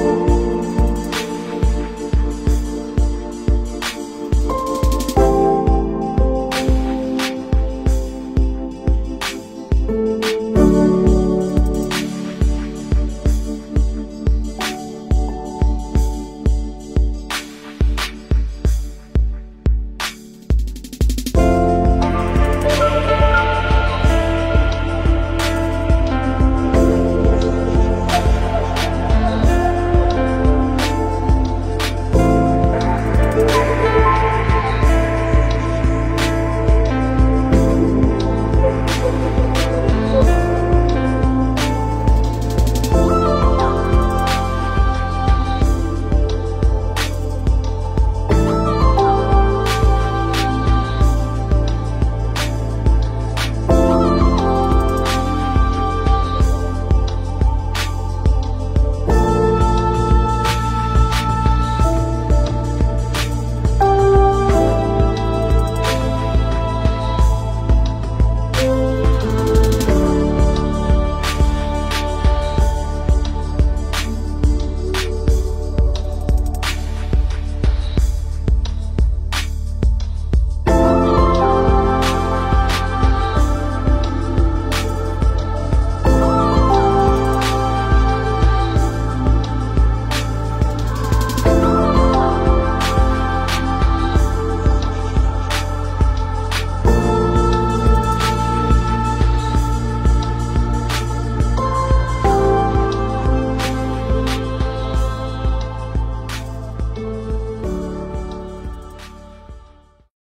Oh.